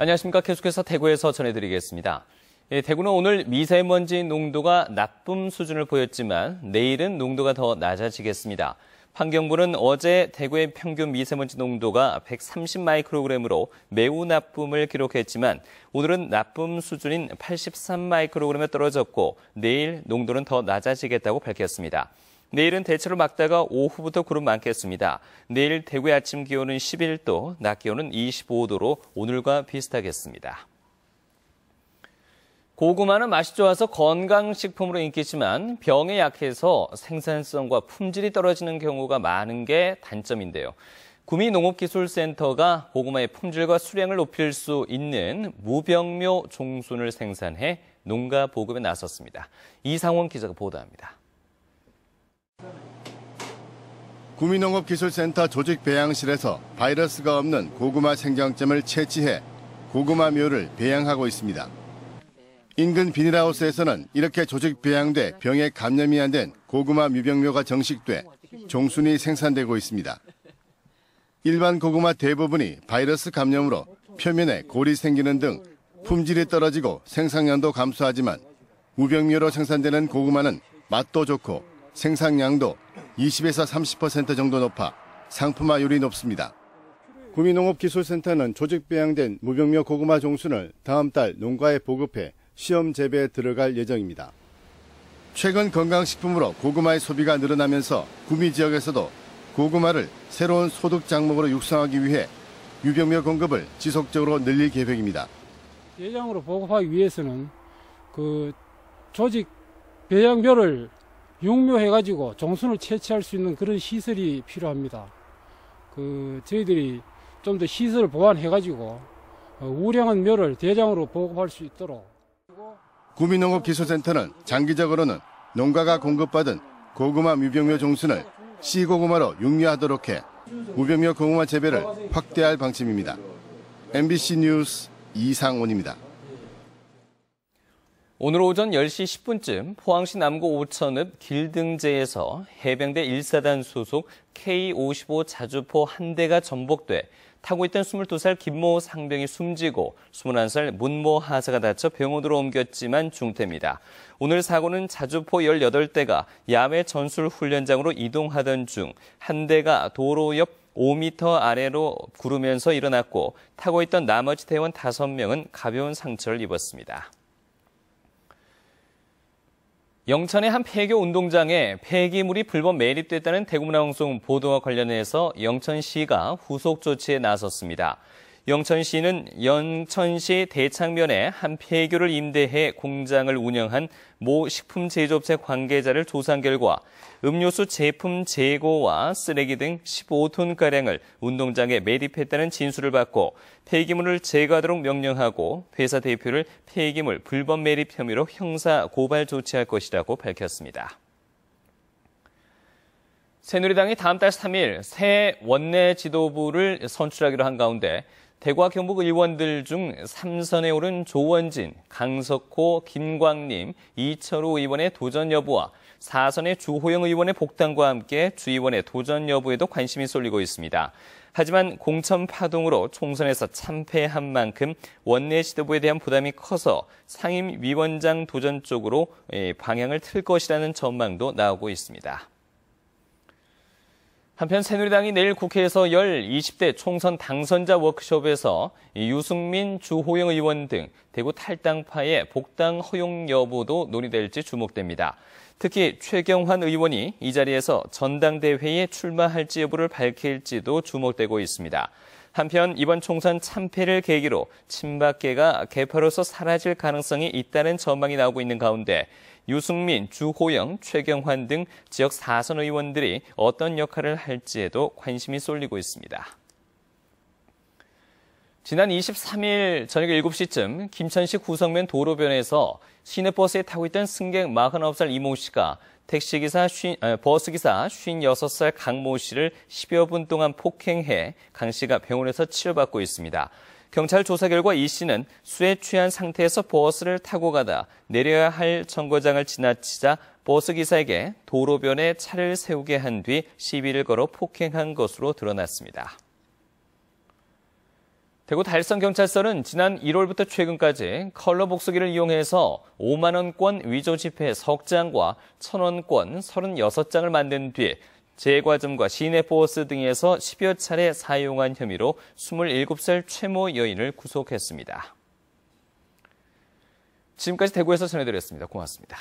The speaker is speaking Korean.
안녕하십니까. 계속해서 대구에서 전해드리겠습니다. 예, 대구는 오늘 미세먼지 농도가 나쁨 수준을 보였지만 내일은 농도가 더 낮아지겠습니다. 환경부는 어제 대구의 평균 미세먼지 농도가 130 마이크로그램으로 매우 나쁨을 기록했지만 오늘은 나쁨 수준인 83 마이크로그램에 떨어졌고 내일 농도는 더 낮아지겠다고 밝혔습니다. 내일은 대체로 막다가 오후부터 구름 많겠습니다. 내일 대구의 아침 기온은 11도, 낮 기온은 25도로 오늘과 비슷하겠습니다. 고구마는 맛이 좋아서 건강식품으로 인기지만 병에 약해서 생산성과 품질이 떨어지는 경우가 많은 게 단점인데요. 구미농업기술센터가 고구마의 품질과 수량을 높일 수 있는 무병묘 종순을 생산해 농가 보급에 나섰습니다. 이상원 기자가 보도합니다. 구미농업기술센터 조직 배양실에서 바이러스가 없는 고구마 생장점을 채취해 고구마 묘를 배양하고 있습니다. 인근 비닐하우스에서는 이렇게 조직 배양돼 병에 감염이 안 된 고구마 뮤병묘가 정식돼 종순이 생산되고 있습니다. 일반 고구마 대부분이 바이러스 감염으로 표면에 골이 생기는 등 품질이 떨어지고 생산량도 감소하지만 무병묘로 생산되는 고구마는 맛도 좋고 생산량도 20에서 30% 정도 높아 상품화율이 높습니다. 구미농업기술센터는 조직 배양된 무병묘 고구마 종순을 다음 달 농가에 보급해 시험 재배에 들어갈 예정입니다. 최근 건강식품으로 고구마의 소비가 늘어나면서 구미 지역에서도 고구마를 새로운 소득 작목으로 육성하기 위해 유병묘 공급을 지속적으로 늘릴 계획입니다. 대장으로 보급하기 위해서는 그 조직 배양묘를 육묘해 가지고 종순을 채취할 수 있는 그런 시설이 필요합니다. 그 저희들이 좀 더 시설을 보완해 가지고 어, 우량한 묘를 대장으로 보급할 수 있도록. 구미농업기술센터는 장기적으로는 농가가 공급받은 고구마 무병묘 종순을 C고구마로 육류하도록 해 무병묘 고구마 재배를 확대할 방침입니다. MBC 뉴스 이상원입니다. 오늘 오전 10시 10분쯤 포항시 남구 오천읍 길등제에서 해병대 1사단 소속 K-55 자주포 한 대가 전복돼 타고 있던 22살 김모 상병이 숨지고 21살 문모 하사가 다쳐 병원으로 옮겼지만 중태입니다. 오늘 사고는 자주포 18대가 야외 전술 훈련장으로 이동하던 중 한 대가 도로 옆 5m 아래로 구르면서 일어났고 타고 있던 나머지 대원 5명은 가벼운 상처를 입었습니다. 영천의 한 폐교 운동장에 폐기물이 불법 매립됐다는 대구문화방송 보도와 관련해서 영천시가 후속 조치에 나섰습니다. 영천시는 영천시 대창면에 한 폐교를 임대해 공장을 운영한 모 식품 제조업체 관계자를 조사한 결과 음료수 제품 재고와 쓰레기 등 15톤가량을 운동장에 매립했다는 진술을 받고 폐기물을 제거하도록 명령하고 회사 대표를 폐기물 불법 매립 혐의로 형사 고발 조치할 것이라고 밝혔습니다. 새누리당이 다음 달 3일 새 원내 지도부를 선출하기로 한 가운데 대구와 경북 의원들 중 3선에 오른 조원진, 강석호, 김광림, 이철우 의원의 도전 여부와 4선의 주호영 의원의 복당과 함께 주의원의 도전 여부에도 관심이 쏠리고 있습니다. 하지만 공천 파동으로 총선에서 참패한 만큼 원내 지도부에 대한 부담이 커서 상임위원장 도전 쪽으로 예, 방향을 틀 것이라는 전망도 나오고 있습니다. 한편 새누리당이 내일 국회에서 열 20대 총선 당선자 워크숍에서 유승민, 주호영 의원 등 대구 탈당파의 복당 허용 여부도 논의될지 주목됩니다. 특히 최경환 의원이 이 자리에서 전당대회에 출마할지 여부를 밝힐지도 주목되고 있습니다. 한편 이번 총선 참패를 계기로 친박계가 개파로서 사라질 가능성이 있다는 전망이 나오고 있는 가운데 유승민, 주호영, 최경환 등 지역 사선 의원들이 어떤 역할을 할지에도 관심이 쏠리고 있습니다. 지난 23일 저녁 7시쯤 김천시 구성면 도로변에서 시내버스에 타고 있던 승객 49살 이모 씨가 택시기사 쉰, 버스기사 56살 강 모 씨를 10여 분 동안 폭행해 강 씨가 병원에서 치료받고 있습니다. 경찰 조사 결과 이 씨는 수에 취한 상태에서 버스를 타고 가다 내려야 할 정거장을 지나치자 버스 기사에게 도로변에 차를 세우게 한 뒤 시비를 걸어 폭행한 것으로 드러났습니다. 대구 달성경찰서는 지난 1월부터 최근까지 컬러 복수기를 이용해서 5만 원권 위조 지폐 석 장과 1,000원권 36장을 만든 뒤 제과점과 시내버스 등에서 10여 차례 사용한 혐의로 27살 최모 여인을 구속했습니다. 지금까지 대구에서 전해드렸습니다. 고맙습니다.